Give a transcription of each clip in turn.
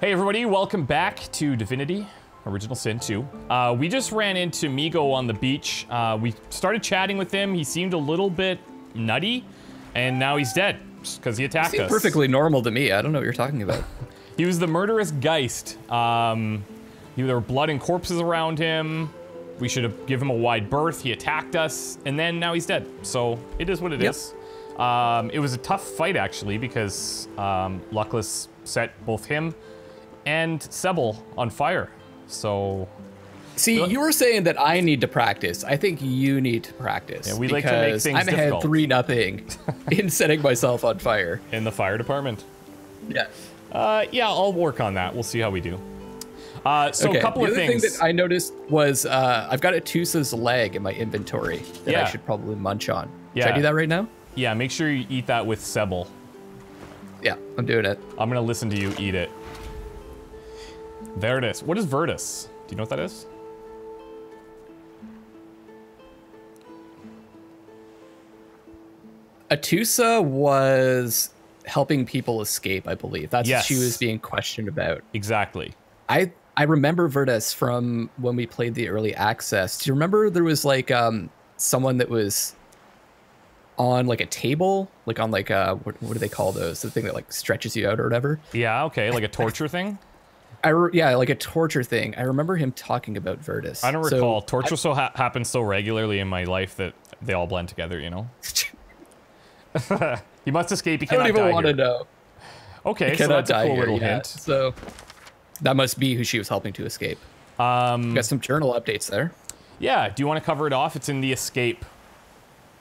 Hey everybody, welcome back to Divinity Original Sin 2. Uh, we just ran into Migo on the beach. Uh, we started chatting with him. He seemed a little bit nutty, and now he's dead because he attacked Seemed us. perfectly normal to me. I don't know what you're talking about. He was the murderous Geist. Um, he- there were blood and corpses around him. We should have given him a wide berth. He attacked us, and then now he's dead. So it is what it Yep. is. Um, it was a tough fight actually because um, Luckless set both him and Sebille on fire. So See, you were saying that I need to practice. I think you need to practice. Yeah, we like to make things I'm ahead difficult. three nothing in setting myself on fire. in the fire department. Yeah. Uh, yeah, I'll work on that. We'll see how we do. Uh, so okay. a couple the of other things. thing that I noticed was uh, I've got Atusa's leg in my inventory that Yeah. I should probably munch on. Should I do that right now? yeah, make sure you eat that with Sebille. Yeah, I'm doing it. I'm gonna listen to you eat it. There it is. What is Virtus? Do you know what that is? Atusa was helping people escape, I believe. That's Yes. what she was being questioned about. Exactly. I I remember Virtus from when we played the early access. Do you remember there was like um someone that was on like a table, like on like uh what, what do they call those? The thing that like stretches you out or whatever. Yeah. Okay. Like a torture thing. I re- yeah, like a torture thing. I remember him talking about Virtus. I don't So- recall. Torture so ha- happens so regularly in my life that they all blend together. You know. you must escape. You I don't even want to know. Okay, so Cannot that's a cool little yeah. hint. So that must be who she was helping to escape. Um, Got some journal updates there. yeah. Do you want to cover it off? It's in the escape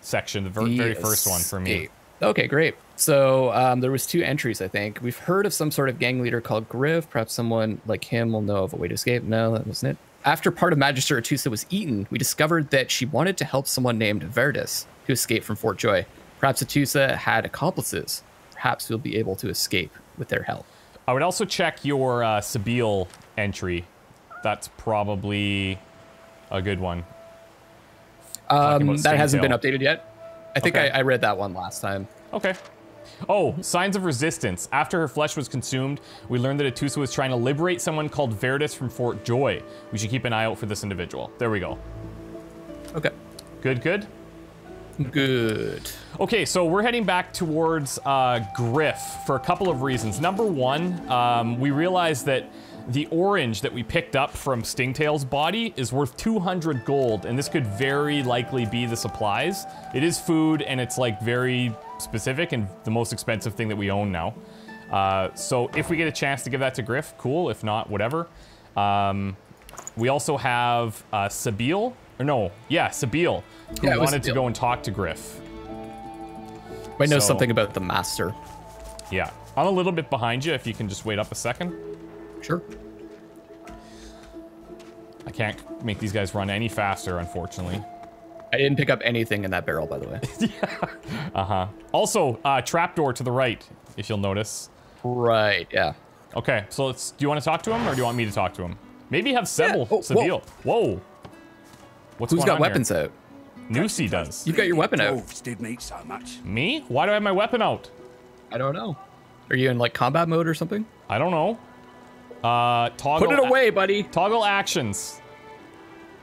section, the ver- The very first one for me. Okay, great. So um, there was two entries, I think. We've heard of some sort of gang leader called Griff. Perhaps someone like him will know of a way to escape. No, that wasn't it. After part of Magister Atusa was eaten, we discovered that she wanted to help someone named Verdus to escape from Fort Joy. Perhaps Atusa had accomplices. Perhaps we'll be able to escape with their help. I would also check your uh, entry. That's probably a good one. Um, that hasn't been updated yet. I think Okay. I, I read that one last time. Okay. Oh, signs of resistance. After her flesh was consumed, we learned that Atusa was trying to liberate someone called Veritas from Fort Joy. We should keep an eye out for this individual. There we go. Okay. Good, good. Good. Okay, so we're heading back towards uh, Griff for a couple of reasons. Number one, um, we realized that the orange that we picked up from Stingtail's body is worth 200 gold, and this could very likely be the supplies. It is food, and it's like very specific and the most expensive thing that we own now. Uh, so if we get a chance to give that to Griff, cool. If not, whatever. Um, we also have uh, Sebille, or no, yeah, Sebille, who Yeah, wanted to go and talk to Griff. I know So- something about the master. Yeah. I'm a little bit behind you if you can just wait up a second. Sure. I can't make these guys run any faster, unfortunately. I didn't pick up anything in that barrel, by the way. Uh-huh. Also, uh, trapdoor to the right, if you'll notice. right, yeah. Okay, so let's, do you want to talk to him or do you want me to talk to him? Maybe have Sebille, oh, whoa. Sebille. Whoa. What's Who's going got on weapons out? Here? Nusi does. You've got your weapon out. Dwarves didn't eat so much. Me? Why do I have my weapon out? I don't know. Are you in like combat mode or something? I don't know. Uh, toggle. Put it away, buddy. Toggle actions.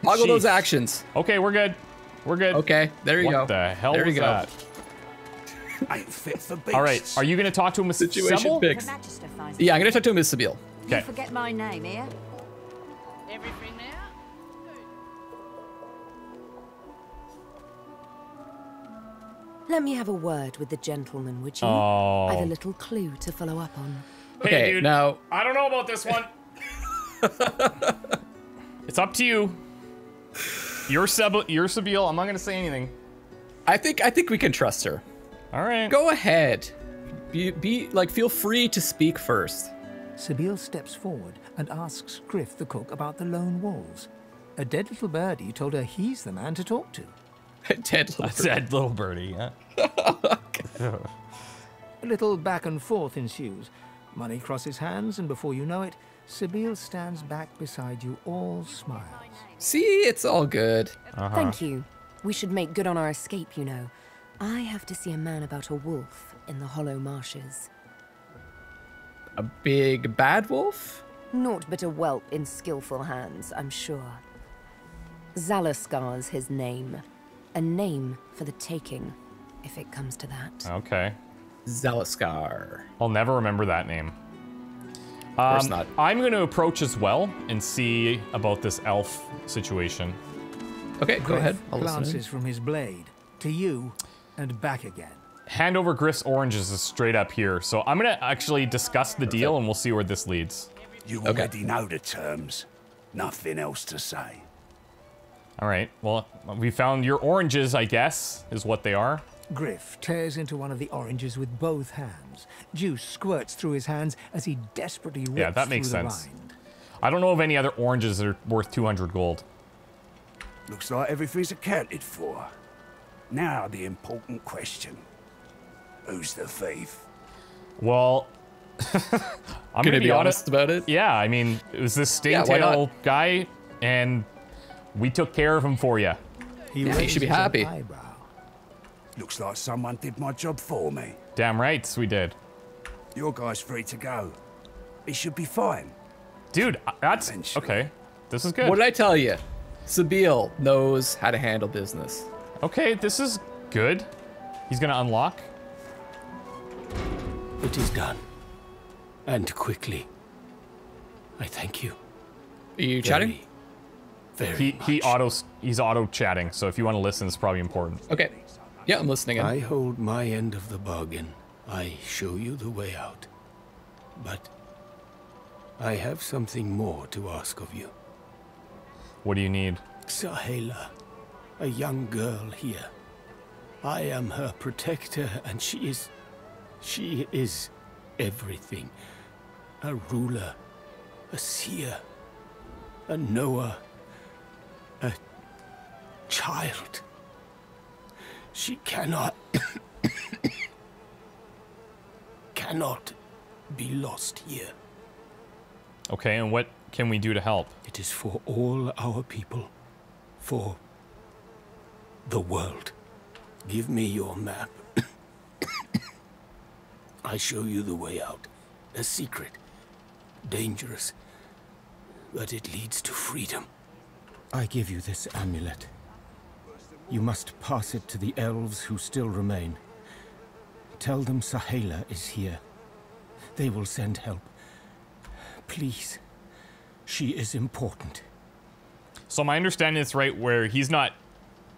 Toggle those actions. Okay, we're good. We're good. Okay, there you what go. What the hell there was you go. that? Ain't fit for beasts. All right, are you going to talk to him with Situation Sebille? fixed. The Magister finds Yeah, I'm gonna talk to him as Sebille. Okay. You forget my name here. Everything now? Let me have a word with the gentleman, would you? Oh. I've a little clue to follow up on. Okay, Hey, dude. now I don't know about this one. it's up to you. You're Seb. You're Sebille. I'm not gonna say anything. I think I think we can trust her. All right. Go ahead. Be, be like feel free to speak first. Sebille steps forward and asks Griff the cook about the lone wolves. A dead little birdie told her he's the man to talk to. A dead little bird. Said little birdie. Yeah. A little back and forth ensues. Money crosses hands, and before you know it, Sebille stands back beside you, all smiles. See, it's all good. Uh-huh. Thank you. We should make good on our escape, you know. I have to see a man about a wolf in the hollow marshes. A big bad wolf? Naught but a whelp in skillful hands, I'm sure. Zaleskar's his name. A name for the taking, if it comes to that. Okay. Zaleskar. I'll never remember that name. Of course Um, not. I'm going to approach as well and see about this elf situation. Okay, go ahead. I'll listen glances from his blade to you and back again. Hand over Griff's oranges is straight up here, so I'm going to actually discuss the deal and we'll see where this leads. You Okay. already know the terms. Nothing else to say. All right. Well, we found your oranges, I guess, is what they are. Griff tears into one of the oranges with both hands. Juice squirts through his hands as he desperately rips Yeah, that makes sense. I don't know of any other oranges that are worth 200 gold. Looks like everything's accounted for. Now the important question. Who's the thief? Well, I'm Gonna gonna be honest about it. Yeah, I mean, it was this Yeah. Stingtail guy, and we took care of him for you. He Yeah, you should be raises an happy. Eyebrow. Looks like someone did my job for me. Damn right, we did. Your guy's free to go. He should be fine. Dude, that's Eventually. okay. This is good. What did I tell you? Sebille knows how to handle business. okay, this is good. He's gonna unlock. It is done. And quickly. I thank you. Are you chatting? Very, very He he auto he's auto chatting, so if you want to listen, it's probably important. Okay. Yeah, I'm listening. in. I hold my end of the bargain. I show you the way out. But I have something more to ask of you. What do you need? Saheila, a young girl here. I am her protector, and she is. She is everything. A ruler, a seer, a knower, a child. She cannot. cannot be lost here. Okay, and what can we do to help? It is for all our people. For the world. Give me your map. I show you the way out. A secret. Dangerous. But it leads to freedom. I give you this amulet. You must pass it to the elves who still remain. Tell them Saheila is here. They will send help. Please. She is important. So my understanding is right where he's not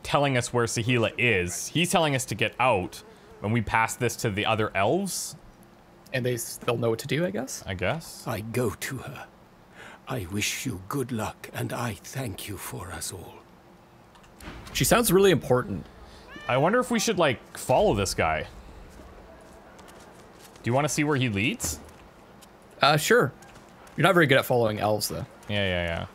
telling us where Saheila is. He's telling us to get out, and we pass this to the other elves, and they they'll know what to do, I guess. I guess. I go to her. I wish you good luck, and I thank you for us all. She sounds really important. I wonder if we should like follow this guy. Do you want to see where he leads? Uh, sure. You're not very good at following elves, though. Yeah, yeah, yeah.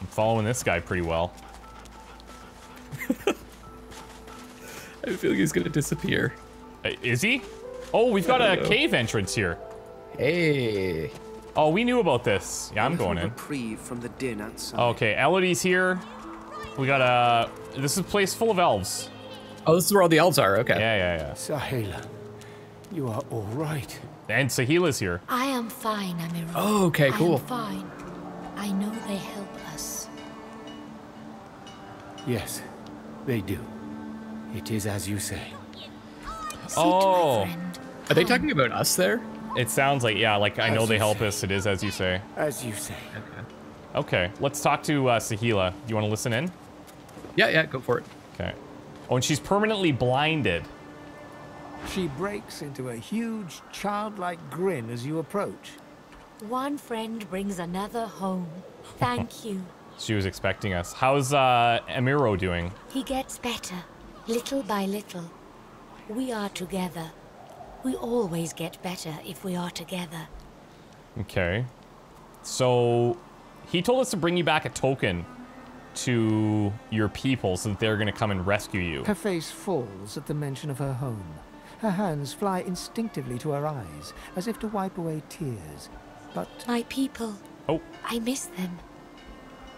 I'm following this guy pretty well. I feel like he's gonna disappear. Uh, Is he? Oh, we've got a cave entrance here. Hey. Oh, we knew about this. Yeah, I'm going in. Reprieve from the din outside. Okay, Elodi's here. We got a. This is a place full of elves. Oh, this is where all the elves are. Okay. Yeah, yeah, yeah. Saheila, you are all right. And Saheila's here. I am fine, Amiru. Oh, okay, cool. I cool. am fine. I know they help us. Yes, they do. It is as you say. Oh, Are they talking about us there? It sounds like yeah. Like I know they help say. us. It is as you say. As you say. Okay, let's talk to uh, Saheila. Do you want to listen in? Yeah, yeah, go for it. Okay. Oh, and she's permanently blinded. She breaks into a huge, childlike grin as you approach. One friend brings another home. Thank you. She was expecting us. How's uh, Amiro doing? He gets better, little by little. We are together. We always get better if we are together. Okay. So he told us to bring you back a token to your people so that they're going to come and rescue you. Her face falls at the mention of her home. Her hands fly instinctively to her eyes, as if to wipe away tears. But My people. Oh. I miss them.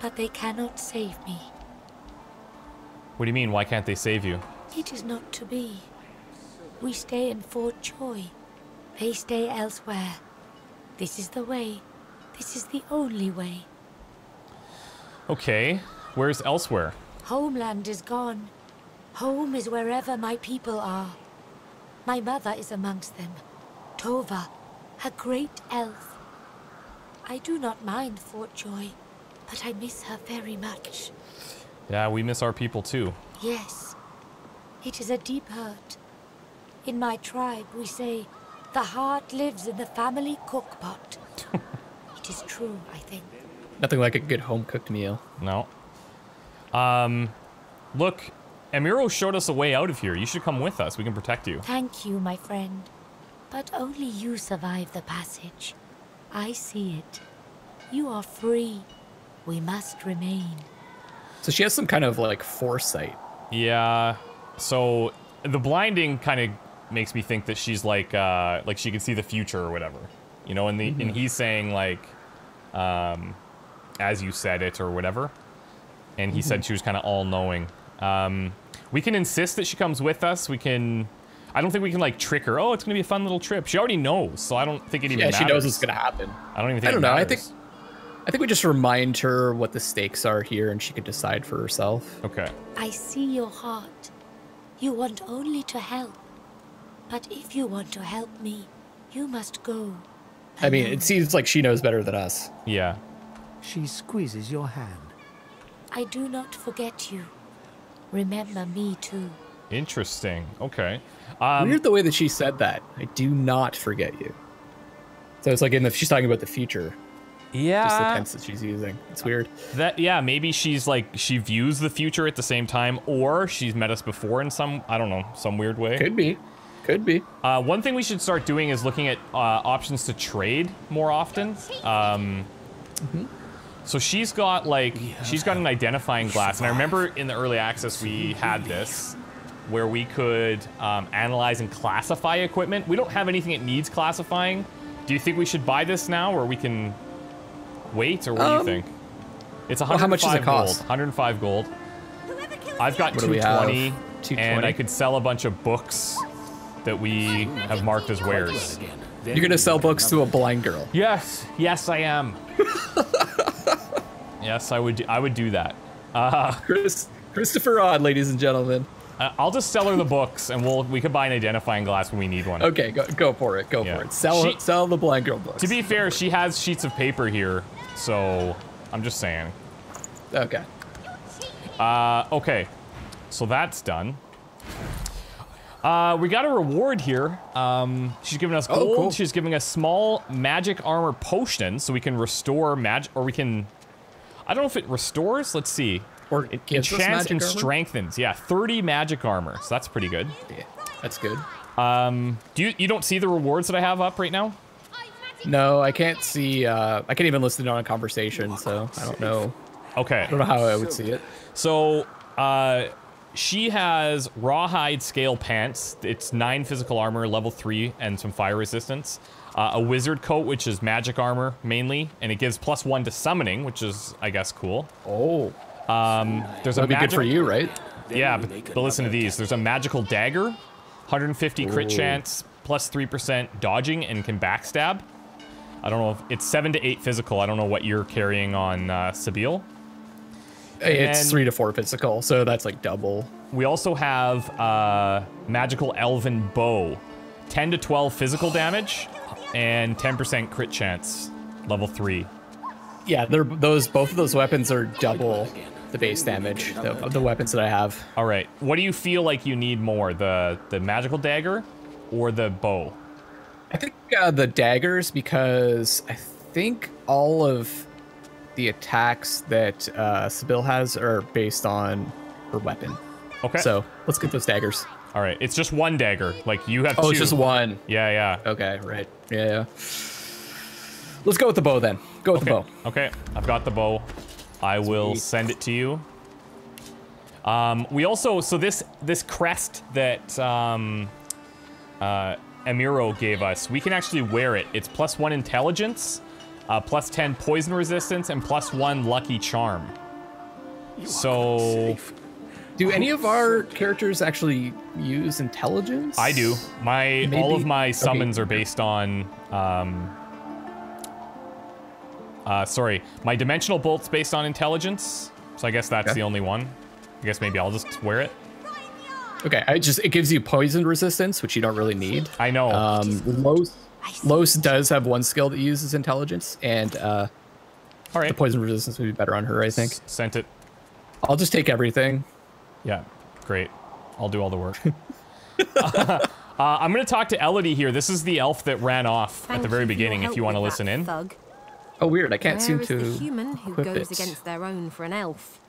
But they cannot save me. What do you mean? Why can't they save you? It is not to be. We stay in Fort Joy. They stay elsewhere. This is the way. This is the only way. Okay, where's elsewhere? Homeland is gone. Home is wherever my people are. My mother is amongst them. Tova, a great elf. I do not mind Fort Joy, but I miss her very much. Yeah, we miss our people too. Yes, it is a deep hurt. In my tribe, we say, the heart lives in the family cookpot. it is true, I think. Nothing like a good home cooked meal. No. Um, look, Amiro showed us a way out of here. You should come with us. We can protect you. Thank you, my friend. But only you survive the passage. I see it. You are free. We must remain. So she has some kind of like foresight. Yeah. So the blinding kind of makes me think that she's like, uh, like she can see the future or whatever, you know. And the and he's saying like, um, as you said it or whatever. And he said she was kind of all knowing. Um, we can insist that she comes with us. We can. I don't think we can like trick her. Oh, it's gonna be a fun little trip. She already knows, so I don't think it even. Yeah, matters. she knows what's gonna happen. I don't even think. I don't it know. I think I think we just remind her what the stakes are here and she could decide for herself. Okay. I see your heart. You want only to help. But if you want to help me, you must go. I mean, it seems like she knows better than us. Yeah. She squeezes your hand. I do not forget you. Remember me too. Interesting. Okay. Um, Weird the way that she said that. I do not forget you. So it's like in the she's talking about the future. yeah. Just the tense that she's using. It's weird. That yeah, maybe she's like she views the future at the same time, or she's met us before in some I don't know some weird way. Could be. Could be. Uh, one thing we should start doing is looking at uh, options to trade more often. Um, So she's got like she's got an identifying glass, and I remember in the early access we had this where we could um, analyze and classify equipment. We don't have anything that needs classifying. Do you think we should buy this now, or we can wait, or what do Um, you think? It's 105 well, how much does it gold. cost? 105 gold. I've got What do we have? 220, and 220? I could sell a bunch of books that we have marked as wares. You're gonna sell books to a blind girl. Yes, yes, I am. yes, I would. I would do that. Chris Christopher Odd, ladies and gentlemen. Uh, I'll just sell her the books, and we'll we could buy an identifying glass when we need one. Okay, go, go for it. Go Yeah. for it. Sell She- sell the blind girl books. To be fair, she has sheets of paper here, so I'm just saying. okay. Uh, okay, so that's done. Uh, we got a reward here. Um, she's giving us Oh, gold. cool. She's giving us small magic armor potion, so we can restore magic, or we can. I don't know if it restores. Let's see. Or it gives us Enchants magic and armor? strengthens. Yeah, 30 magic armor. So that's pretty good. Yeah, that's good. Do you you don't see the rewards that I have up right now? No, I can't see. Uh, I can't even listen on a conversation, so I don't know. Okay. I don't know how I would see it. So, uh, she has rawhide scale pants. It's nine physical armor, level three, and some fire resistance. Uh, a wizard coat, which is magic armor mainly, and it gives plus one to summoning, which is, I guess, cool. Oh, There's a that'd be good for you, right? Yeah, but, but listen to these. There's a magical dagger, 150 crit Ooh. chance, plus 3% dodging, and can backstab. I don't know if it's 7 to 8 physical. I don't know what you're carrying on uh, Sebille. It's And- three to four physical, so that's like double. We also have uh, magical elven bow, 10 to 12 physical damage, and 10% crit chance, level 3. Yeah, they're those. Both of those weapons are double the base damage the, of the weapons that I have. All right, what do you feel like you need more, the the magical dagger or the bow? I think uh, the daggers because I think all of the attacks that uh, Sebille has are based on her weapon. Okay. So let's get those daggers. all right, it's just one dagger. Like you have Oh, two. it's just one. Yeah, yeah. Okay, right. Yeah, yeah. Let's go with the bow then. Go with the bow. Okay, I've got the bow. I will send it to you. Um, we also so this this crest that um, uh, Amiro gave us, we can actually wear it. It's plus one intelligence, uh, plus ten poison resistance, and plus one lucky charm. So Do any of our characters actually use intelligence? I do. My all of my okay. summons are based on. Um, uh, sorry, my dimensional bolt's based on intelligence, so I guess that's Okay. the only one. I guess maybe I'll just wear it. Okay, I just it gives you poison resistance, which you don't really need. I know. Um, Lohse does have one skill that uses intelligence, and uh, all right, the poison resistance would be better on her, I think. Sent it. I'll just take everything. Yeah, great. I'll do all the work. uh, I'm gonna talk to Elodi here. This is the elf that ran off at the very you beginning. If you want to listen in. Thug. Oh, weird. I can't Where seem is to. the human who goes it. against their own for an elf?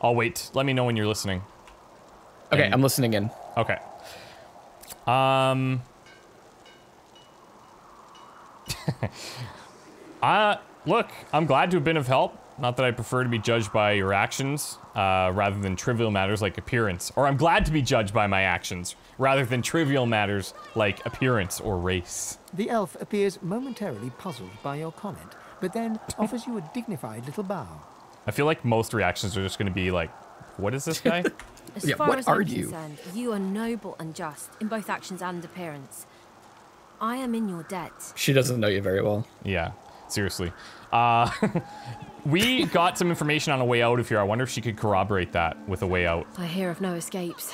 I'll wait. Let me know when you're listening. Okay, And- I'm listening in. Okay. Um. uh, look, I'm glad to have been of help. Not that I prefer to be judged by your actions, uh, rather than trivial matters like appearance. Or I'm glad to be judged by my actions, rather than trivial matters like appearance or race. The elf appears momentarily puzzled by your comment, but then offers you a dignified little bow. I feel like most reactions are just going to be like, "What is this guy?" As Yeah, far what as are I'm you? concerned, you are noble and just in both actions and appearance. I am in your debt. She doesn't know you very well. Yeah, seriously. Uh, we got some information on a way out of here. I wonder if she could corroborate that with a way out. I hear of no escapes.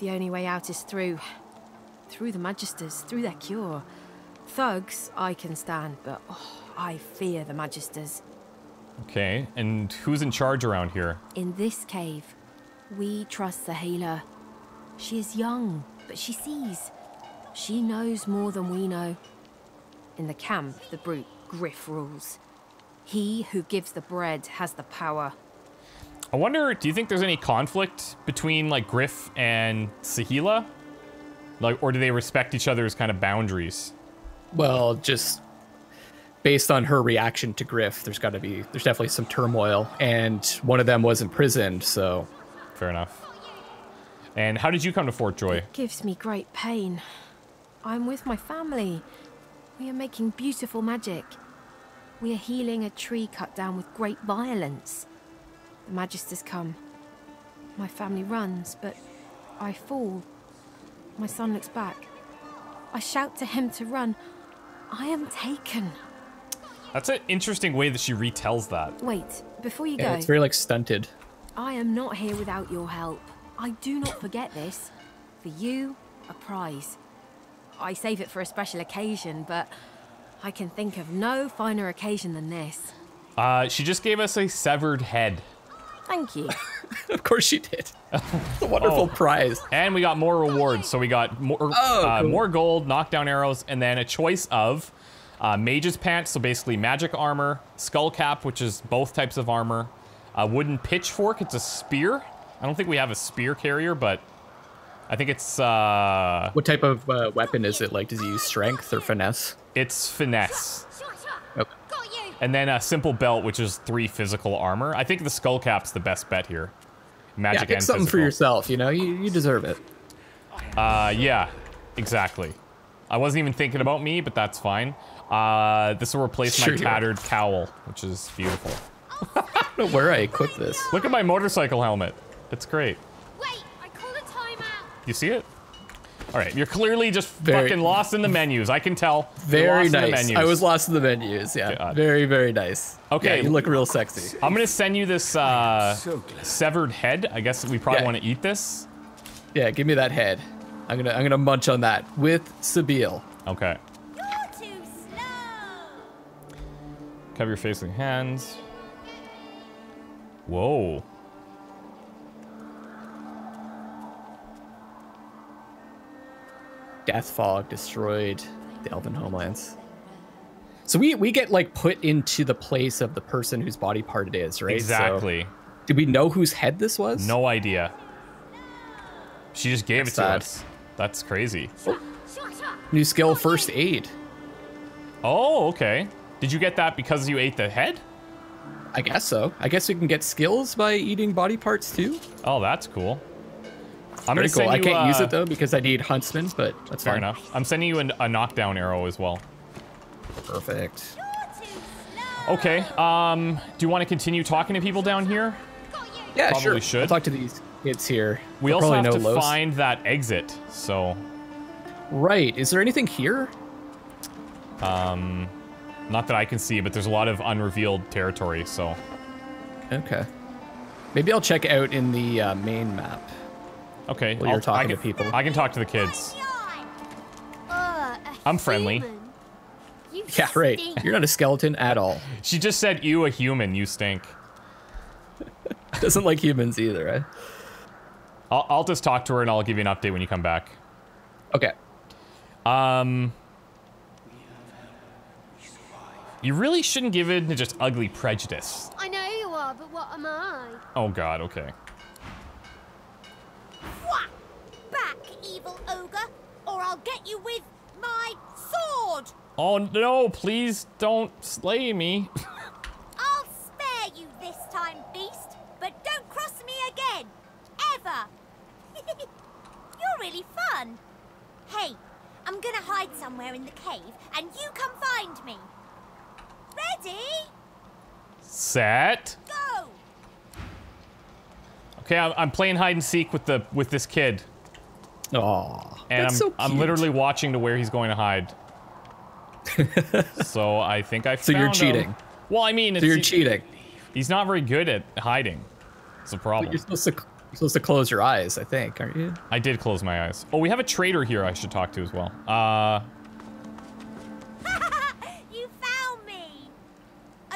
The only way out is through. through the Magisters, through their cure. Thugs, I can stand, but oh, I fear the Magisters. Okay, and who's in charge around here? In this cave, we trust the healer. She is young, but she sees. She knows more than we know. In the camp, the brute Griff rules. He who gives the bread has the power. I wonder, do you think there's any conflict between like Griff and Saheila? Like, or do they respect each other's kind of boundaries? Well, just based on her reaction to Griff, there's got to be, there's definitely some turmoil, and one of them was imprisoned, so. Fair enough. And how did you come to Fort Joy? It Gives me great pain. I'm with my family. We are making beautiful magic. We are healing a tree cut down with great violence. The Magisters come. My family runs, but I fall. My son looks back. I shout to him to run. I am taken. That's an interesting way that she retells that. Wait, before you Yeah, go, it's very like stunted. I am not here without your help. I do not forget this. For you, a prize. I save it for a special occasion, but I can think of no finer occasion than this. Uh, she just gave us a severed head. Thank you. of course she did. a wonderful Oh. prize. And we got more rewards. So we got more, Oh, uh, cool. more gold, knockdown arrows, and then a choice of uh, mage's pants, so basically magic armor, skull cap, which is both types of armor, a wooden pitchfork, it's a spear. I don't think we have a spear carrier, but I think it's uh, What type of uh, weapon is it? Like, does he use strength or finesse? it's finesse. Okay. And then a simple belt, which is three physical armor. I think the skull cap's the best bet here. Yeah, Magic pick and something for yourself. You know, you, you deserve it. Uh, yeah, exactly. I wasn't even thinking about me, but that's fine. Uh, this will replace Sure my tattered cowl, which is beautiful. I don't know where I equip this. Look at my motorcycle helmet. It's great. Wait, I call a timeout. You see it? All right, you're clearly just Very- fucking lost in the menus. I can tell. Very lost in the nice. menus. I was lost in the menus. Yeah, God. very very nice. Okay. Yeah, you look real sexy. I'm gonna send you this uh, So severed head. I guess we probably Yeah. want to eat this. Yeah, give me that head. I'm gonna I'm gonna munch on that with Sebille. Okay. You're too slow. Cover your face with hands. Whoa. Death fog destroyed the Elven homelands. So we we get like put into the place of the person whose body part it is, right? So, Exactly. did we know whose head this was? No idea. She just gave That's it to sad. us. That's crazy. Shut up. New skill, first aid. Oh, okay. Did you get that because you ate the head? I guess so. I guess we can get skills by eating body parts too. Oh, that's cool. I'm Very cool. send I can't use uh, it though because I need huntsman, but that's Fair fine. enough. I'm sending you an, a knockdown arrow as well. Perfect. You're too slow. Okay. Um, do you want to continue talking to people down here? Yeah, probably sure. should. I'll talk to these kids here. we They'll also have to Los. find that exit. So, Right. Is there anything here? um, not that I can see, but there's a lot of unrevealed territory. So, Okay. Maybe I'll check out in the uh, main map. Okay. While you're talking I to can, people. I can talk to the kids. Uh, a I'm friendly. Yeah, right. You're not a skeleton at all. She just said, "You a human? You stink." Doesn't like humans either, right? I'll, I'll just talk to her and I'll give you an update when you come back. Okay. Um, you really shouldn't give in to just ugly prejudice. I know you are, but what am I? Oh God. Okay. Ogre, or I'll get you with my sword! Oh no! Please don't slay me. I'll spare you this time, beast, but don't cross me again. Ever. You're really fun. Hey, I'm gonna hide somewhere in the cave, and you come find me. Ready? Set. Go! Okay, I'm, I'm playing hide and seek with the with this kid, Aw. and that's I'm so I'm literally watching to where he's going to hide. so I think I. So you're found him. cheating. Well, I mean, So you're cheating. He's not very good at hiding. It's a But problem. you're supposed to you're supposed to close your eyes, I think, aren't you? I did close my eyes. Oh, we have a trader here I should talk to as well. Uh, you found me!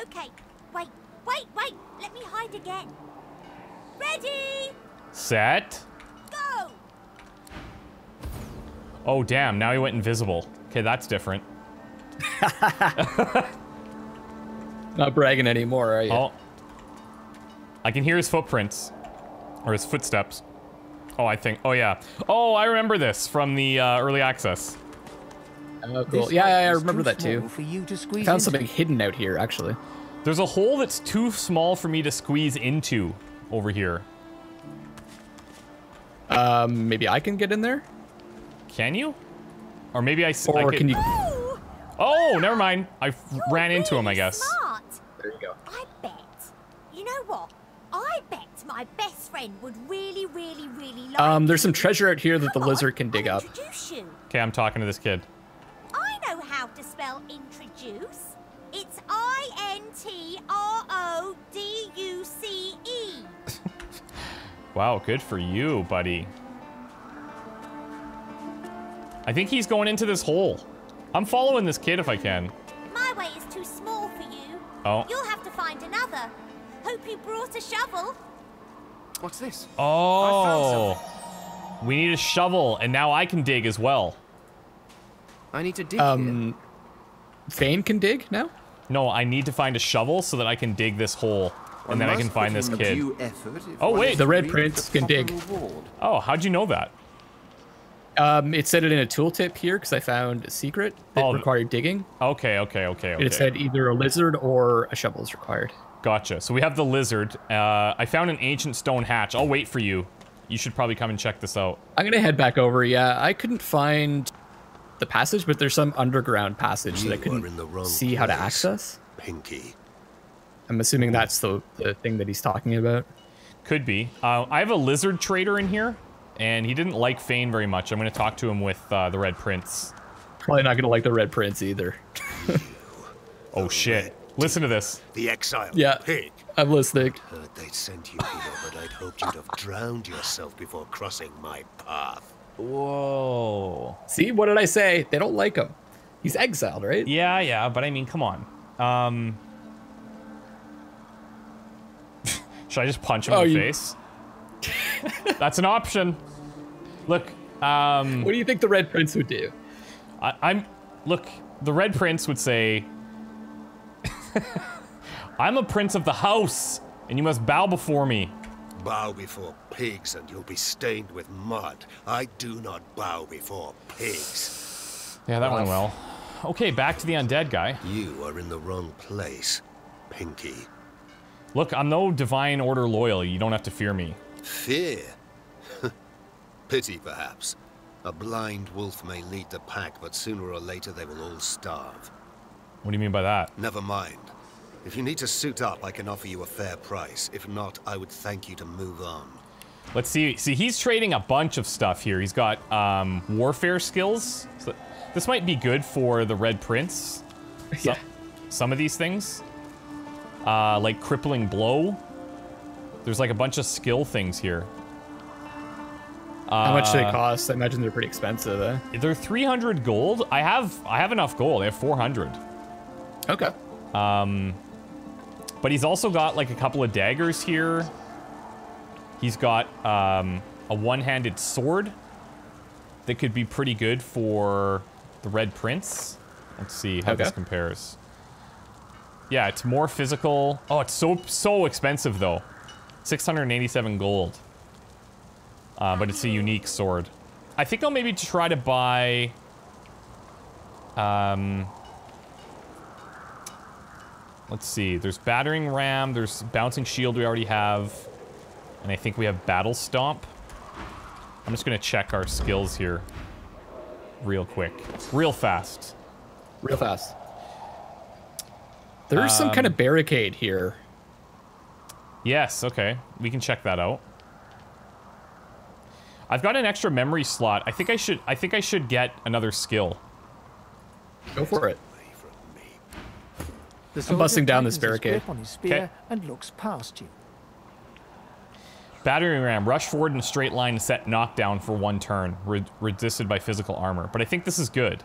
Okay, wait, wait, wait! Let me hide again. Ready? set. Oh, damn, now he went invisible. Okay, that's different. Not bragging anymore, are you? Oh. I can hear his footprints. Or his footsteps. Oh, I think. Oh, yeah. Oh, I remember this from the uh, early access. Oh, cool. Yeah, yeah, I remember too that too. For you to squeeze Found into. something hidden out here, actually. There's a hole that's too small for me to squeeze into over here. Um, maybe I can get in there? Can you? Or maybe I. Or could- can you... Oh, never mind. I You're ran into him, I guess. Smart. There you go. I bet. You know what? I bet my best friend would really, really, really like. Um, there's some treasure out here that the Come on, lizard can dig I'll up. Introduce you. Okay, I'm talking to this kid. I know how to spell introduce. It's I N T R O D U C E. Wow, good for you, buddy. I think he's going into this hole. I'm following this kid if I can. My way is too small for you. Oh. You'll have to find another. Hope you brought a shovel. What's this? Oh. We need a shovel, and now I can dig as well. I need to dig. Um, Fane can dig now? No, I need to find a shovel so that I can dig this hole, and then I can find this kid. Oh, wait. The Red Prince can dig. Oh, how'd you know that? Um, it said it in a tooltip here because I found a secret that Oh, required digging. Okay, okay, okay, okay. It said either a lizard or a shovel is required. Gotcha. So we have the lizard. Uh, I found an ancient stone hatch. I'll wait for you. You should probably come and check this out. I'm gonna head back over. Yeah, I couldn't find the passage, but there's some underground passage that I couldn't in the wrong see how to access. Pinky. I'm assuming that's the, the thing that he's talking about. Could be. Uh, I have a lizard trader in here, and he didn't like Fane very much. I'm going to talk to him with uh, the Red Prince. Probably not gonna like the Red Prince either. Oh, shit. Listen to this. The exile Yeah. pig. I'm listening. I Heard they'd sent you here, but I'd hoped you'd have drowned yourself before crossing my path. Whoa. See, what did I say? They don't like him. He's exiled, right? Yeah, yeah, but I mean, come on. Um, should I just punch him Oh, in the you- face? That's an option. Look, um, What do you think the Red Prince would do? I, I'm. Look, the Red Prince would say, "I'm a prince of the house, and you must bow before me." Bow before pigs and you'll be stained with mud. I do not bow before pigs. Yeah, that went well. Okay, back to the undead guy. You are in the wrong place, Pinky. Look, I'm no divine order loyal. You don't have to fear me. Fear? Pity, perhaps. A blind wolf may lead the pack, but sooner or later they will all starve. What do you mean by that? Never mind. If you need to suit up, I can offer you a fair price. If not, I would thank you to move on. Let's see. See, he's trading a bunch of stuff here. He's got um, warfare skills. So this might be good for the Red Prince. Yeah. Some of these things, uh, like crippling blow. There's like a bunch of skill things here. How much do they Uh, cost? I imagine they're pretty expensive. Eh? They're 300 gold. I have I have enough gold. I have 400. Okay. Um, but he's also got like a couple of daggers here. He's got um, a one-handed sword that could be pretty good for the Red Prince. Let's see how this compares. Yeah, it's more physical. Oh, it's so so expensive though. 687 gold. Uh, but it's a unique sword. I think I'll maybe try to buy. Um, let's see. There's battering ram. There's bouncing shield. We already have, and I think we have battle stomp. I'm just gonna check our skills here, real quick, real fast. Real fast. There's some kind Um, of barricade here. Yes. Okay, we can check that out. I've got an extra memory slot. I think I should. I think I should get another skill. Go for it. The I'm busting down this barricade. on his spear Okay. and looks past you. Battering ram, rush forward in a straight line and set knockdown for one turn, re- resisted by physical armor. But I think this is good.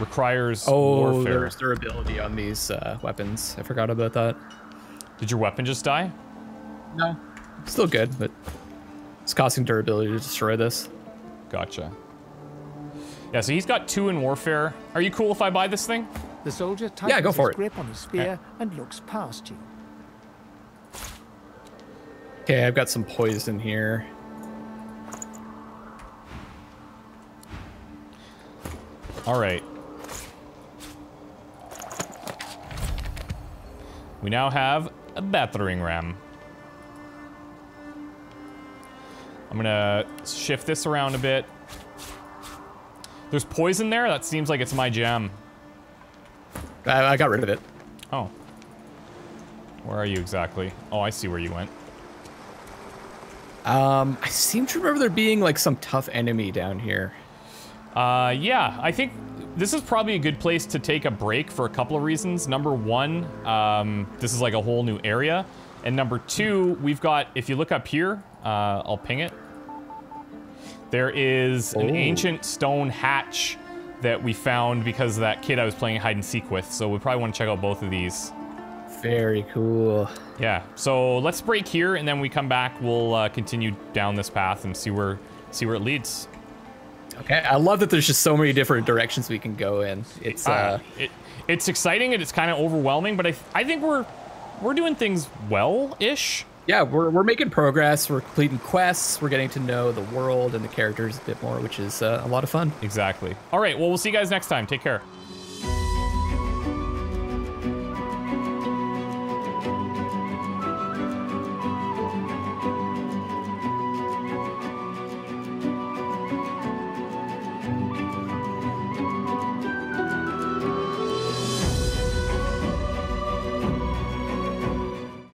Requires Oh, warfare. there's durability on these uh, weapons. I forgot about that. Did your weapon just die? No. Still good, but it's costing durability to destroy this. Gotcha. Yeah, so he's got two in warfare. Are you cool if I buy this thing? The soldier tightens Yeah, go for his it. grip on his spear and looks past you. Okay, I've got some poison here. All right. We now have a battering ram. I'm gonna shift this around a bit. There's poison there? That seems like it's my gem. I, I got rid of it. Oh. Where are you exactly? Oh, I see where you went. Um, I seem to remember there being like some tough enemy down here. Uh, yeah, I think this is probably a good place to take a break for a couple of reasons. Number one, um, this is like a whole new area. And number two, we've got, if you look up here, uh, I'll ping it. There is an Oh. ancient stone hatch that we found because of that kid I was playing hide and seek with. So we probably want to check out both of these. Very cool. Yeah, so let's break here and then we come back. We'll uh, continue down this path and see where see where it leads. Okay, I love that there's just so many different directions we can go in. It's uh, Uh, it, it's exciting and it's kind of overwhelming, but I, I think we're we're doing things well-ish. yeah, we're we're making progress. We're completing quests. We're getting to know the world and the characters a bit more, which is uh, a lot of fun. Exactly. All right, well, we'll see you guys next time. Take care.